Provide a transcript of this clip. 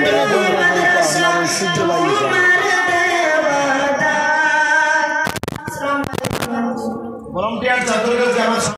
Volunteers